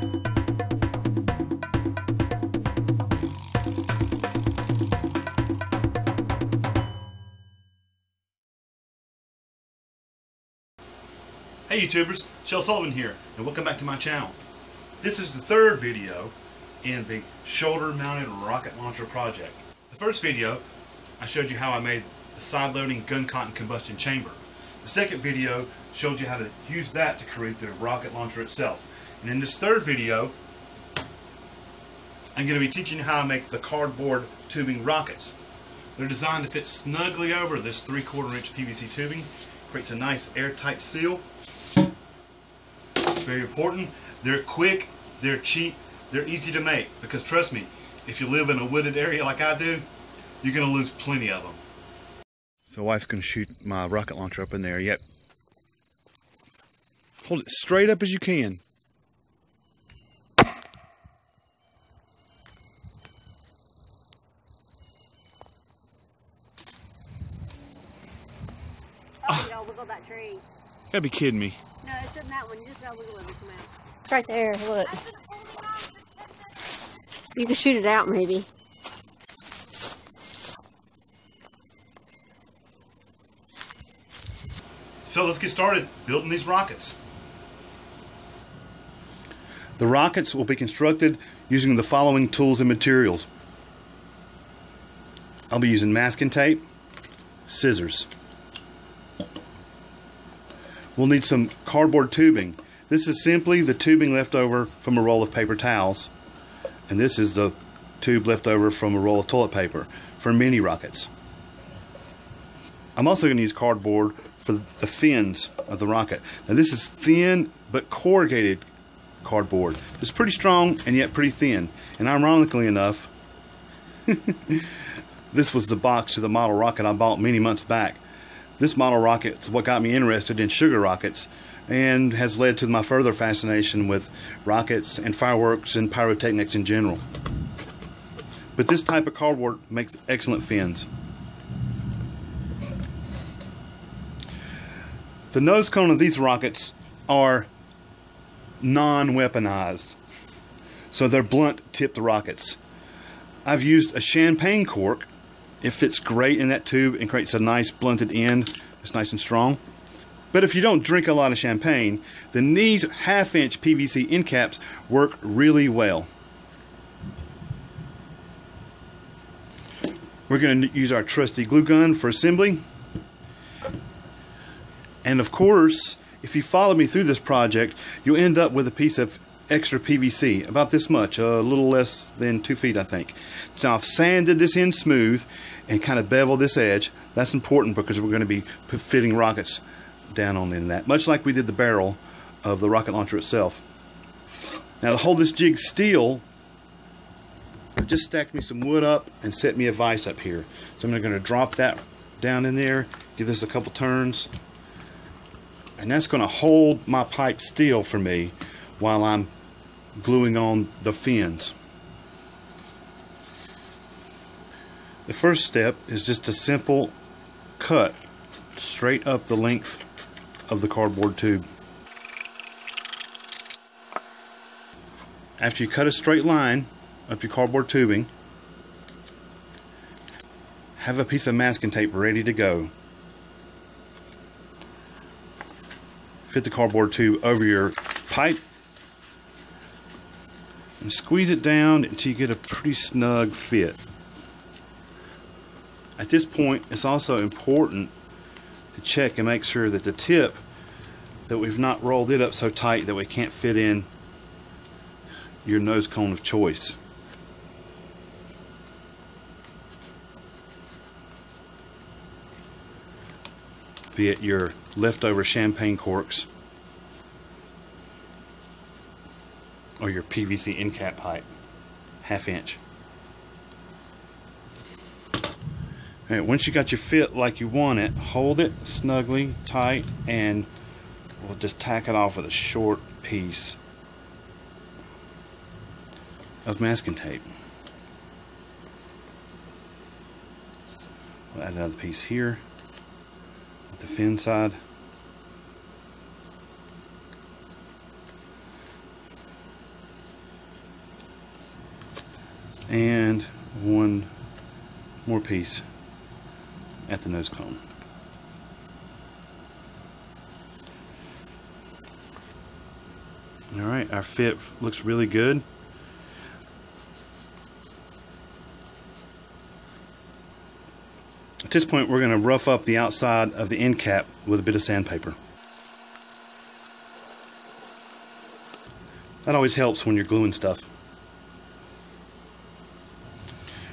Hey YouTubers, Schel Sullivan here, and welcome back to my channel. This is the third video in the shoulder mounted rocket launcher project. The first video, I showed you how I made the side loading gun cotton combustion chamber. The second video showed you how to use that to create the rocket launcher itself. And in this third video, I'm going to be teaching you how to make the cardboard tubing rockets. They're designed to fit snugly over this 3 quarter inch PVC tubing. Creates a nice airtight seal very important. They're quick, they're cheap, they're easy to make. Because trust me, if you live in a wooded area like I do, you're going to lose plenty of them. So wife's going to shoot my rocket launcher up in there. Yep. Hold it straight up as you can. Oh, y'all, look on that tree. Gotta be kidding me. No, it's in that one. You just gotta look at it come out. It's right there. Look. Oh, you can shoot it out, maybe. So let's get started building these rockets. The rockets will be constructed using the following tools and materials. I'll be using masking tape, scissors. We'll need some cardboard tubing. This is simply the tubing left over from a roll of paper towels. And this is the tube left over from a roll of toilet paper for mini rockets. I'm also going to use cardboard for the fins of the rocket. Now this is thin but corrugated cardboard. It's pretty strong and yet pretty thin. And ironically enough, this was the box to the model rocket I bought many months back. This model rocket is what got me interested in sugar rockets and has led to my further fascination with rockets and fireworks and pyrotechnics in general. But this type of cardboard makes excellent fins. The nose cone of these rockets are non-weaponized. So they're blunt tipped rockets. I've used a champagne cork. It fits great in that tube and creates a nice blunted end. It's nice and strong. But if you don't drink a lot of champagne, then these half inch PVC end caps work really well. We're going to use our trusty glue gun for assembly. And of course, if you follow me through this project, you'll end up with a piece of extra PVC, about this much, a little less than two feet, I think. So I've sanded this in smooth and kind of beveled this edge. That's important because we're going to be fitting rockets down on in that, much like we did the barrel of the rocket launcher itself. Now to hold this jig steel, I've just stacked me some wood up and set me a vise up here. So I'm going to drop that down in there, give this a couple turns, and that's going to hold my pipe steel for me while I'm gluing on the fins. The first step is just a simple cut straight up the length of the cardboard tube. After you cut a straight line up your cardboard tubing, have a piece of masking tape ready to go. Fit the cardboard tube over your pipe and squeeze it down until you get a pretty snug fit. At this point, it's also important to check and make sure that the tip, that we've not rolled it up so tight that we can't fit in your nose cone of choice. Be it your leftover champagne corks or your PVC end cap pipe, half inch. Alright, once you got your fit like you want it, hold it snugly, tight, and we'll just tack it off with a short piece of masking tape. We'll add another piece here at the fin side. And one more piece at the nose cone. All right, our fit looks really good. At this point, we're going to rough up the outside of the end cap with a bit of sandpaper. That always helps when you're gluing stuff.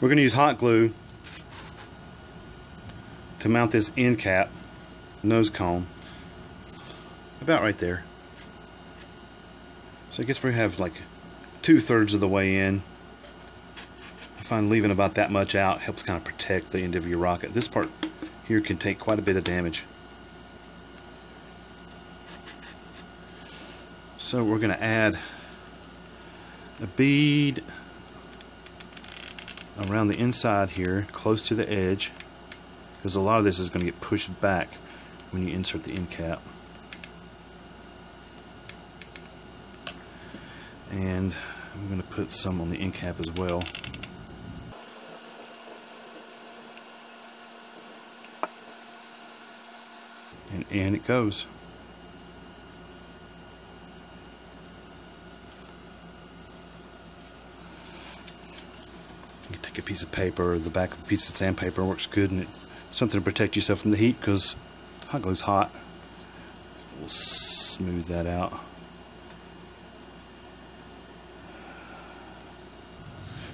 We're going to use hot glue to mount this end cap, nose cone, about right there. So I guess we have like two thirds of the way in. I find leaving about that much out helps kind of protect the end of your rocket. This part here can take quite a bit of damage. So we're going to add a bead around the inside here, close to the edge, because a lot of this is going to get pushed back when you insert the end cap. And I'm going to put some on the end cap as well. And in it goes. You take a piece of paper, or the back of a piece of sandpaper works good, and it, something to protect yourself from the heat because hot glue's hot. We'll smooth that out.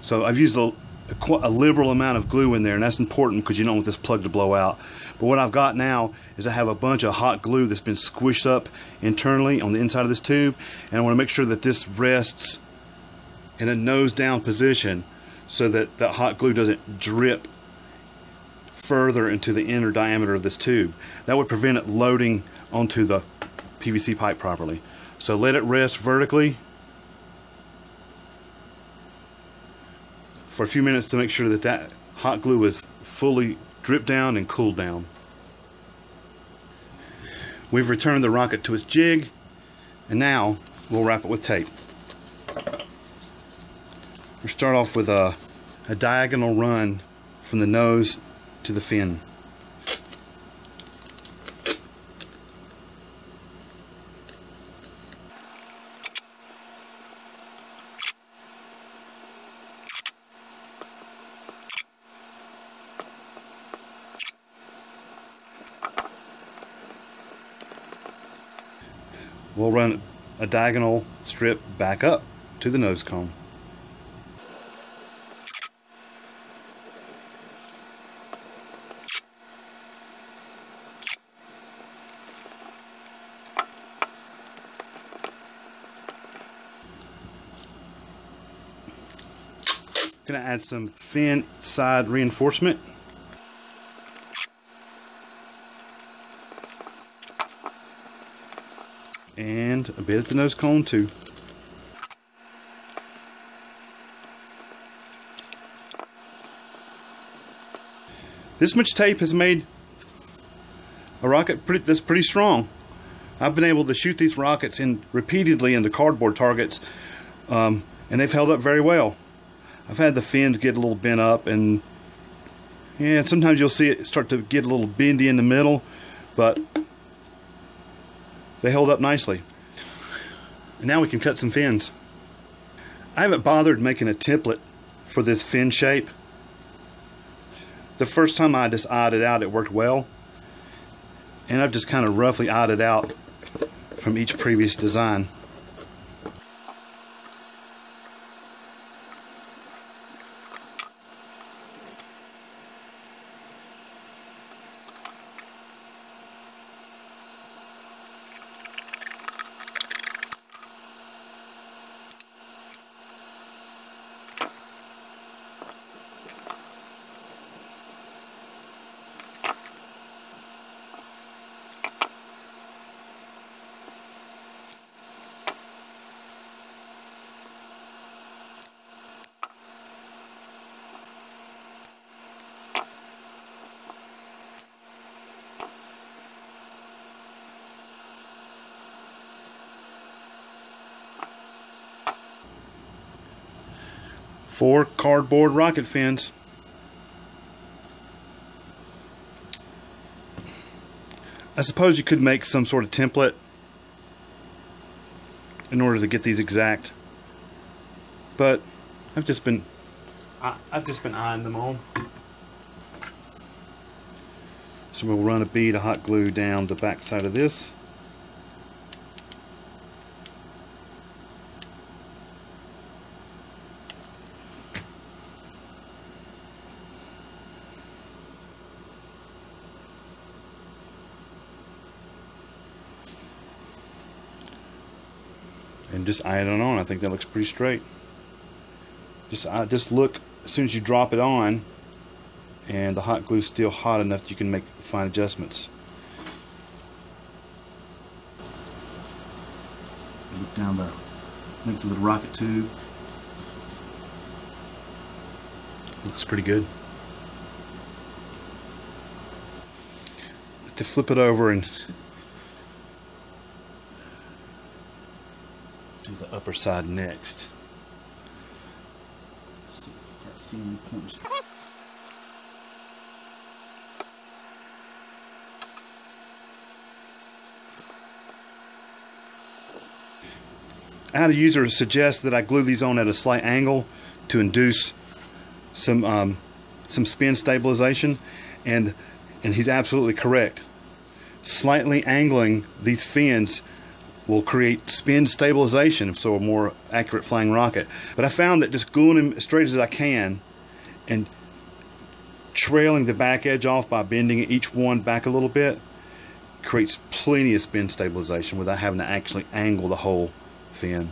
So I've used a, a, a, liberal amount of glue in there, and that's important because you don't want this plug to blow out. But what I've got now is I have a bunch of hot glue that's been squished up internally on the inside of this tube, and I want to make sure that this rests in a nose down position so that that hot glue doesn't drip further into the inner diameter of this tube. That would prevent it loading onto the PVC pipe properly. So let it rest vertically for a few minutes to make sure that that hot glue is fully dripped down and cooled down. We've returned the rocket to its jig and now we'll wrap it with tape. We'll start off with a, a diagonal run from the nose to the fin. We'll run a diagonal strip back up to the nose cone. Add some fin side reinforcement. And a bit at the nose cone too. This much tape has made a rocket pretty, that's pretty strong. I've been able to shoot these rockets in repeatedly into cardboard targets, um, and they've held up very well. I've had the fins get a little bent up and yeah, sometimes you'll see it start to get a little bendy in the middle, but they held up nicely. And now we can cut some fins. I haven't bothered making a template for this fin shape. The first time I just eyed it out, it worked well. And I've just kind of roughly eyed it out from each previous design. Four cardboard rocket fins. I suppose you could make some sort of template in order to get these exact. But I've just been I, I've just been eyeing them on. So we'll run a bead of hot glue down the back side of this. Just iron it on. I think that looks pretty straight. Just uh, just look as soon as you drop it on, and the hot glue is still hot enough that you can make fine adjustments. Look down the length of the rocket tube. Looks pretty good. To flip it over and do the upper side next. I had a user suggest that I glue these on at a slight angle to induce some um, some spin stabilization, and and he's absolutely correct. Slightly angling these fins will create spin stabilization, so a more accurate flying rocket. But I found that just gluing them as straight as I can and trailing the back edge off by bending each one back a little bit creates plenty of spin stabilization without having to actually angle the whole fin.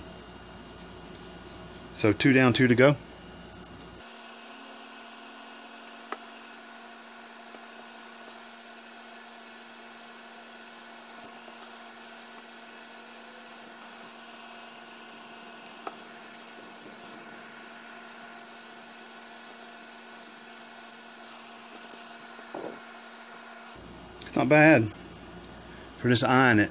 So two down, two to go. Not bad for just eyeing it.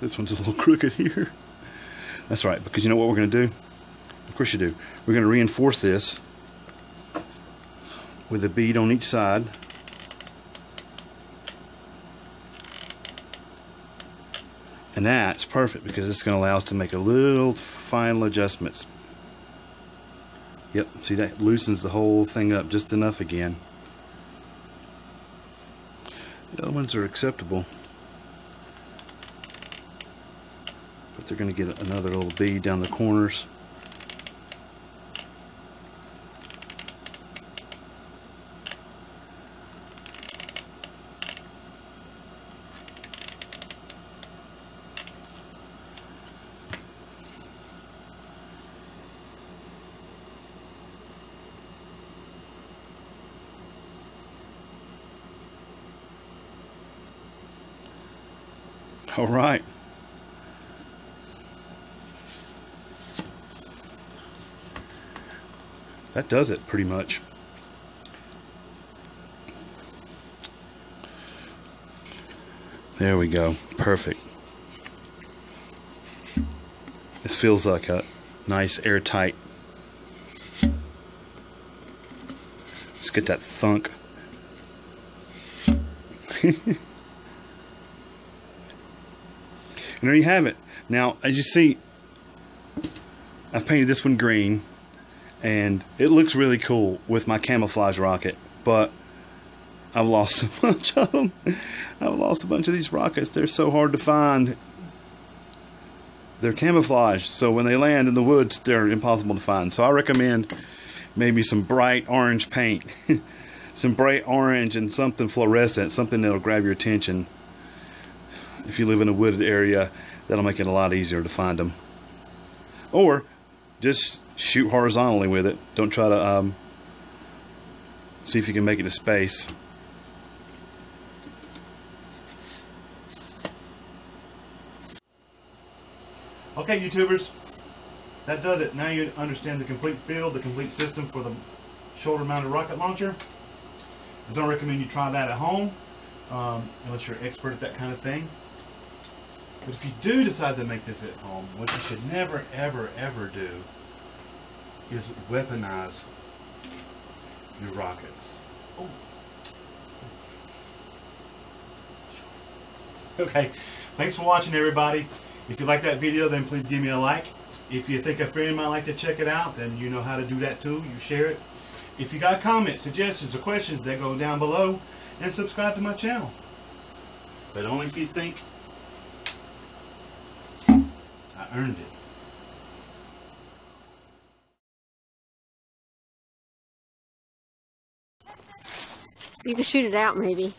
This one's a little crooked here. That's right, because you know what we're going to do? Of course you do. We're going to reinforce this with a bead on each side. And that's perfect because it's going to allow us to make a little final adjustments. Yep, see that loosens the whole thing up just enough again. The other ones are acceptable. But they're going to get another little bead down the corners. All right. That does it pretty much. There we go. Perfect. This feels like a nice airtight. Let's get that thunk. And there you have it. Now, as you see, I've painted this one green, and it looks really cool with my camouflage rocket, but I've lost a bunch of them. I've lost a bunch of these rockets. They're so hard to find. They're camouflaged, so when they land in the woods, they're impossible to find. So I recommend maybe some bright orange paint. some bright orange and something fluorescent, something that'll grab your attention if you live in a wooded area, that'll make it a lot easier to find them. Or just shoot horizontally with it. Don't try to um, see if you can make it a space. Okay, YouTubers, that does it. Now you understand the complete build, the complete system for the shoulder-mounted rocket launcher. I don't recommend you try that at home um, unless you're an expert at that kind of thing. But if you do decide to make this at home, what you should never, ever, ever do is weaponize your rockets. Oh. Okay, thanks for watching everybody. If you like that video, then please give me a like. If you think a friend might like to check it out, then you know how to do that too. You share it. If you got comments, suggestions, or questions, they go down below. And subscribe to my channel. But only if you think earned it. You can shoot it out maybe.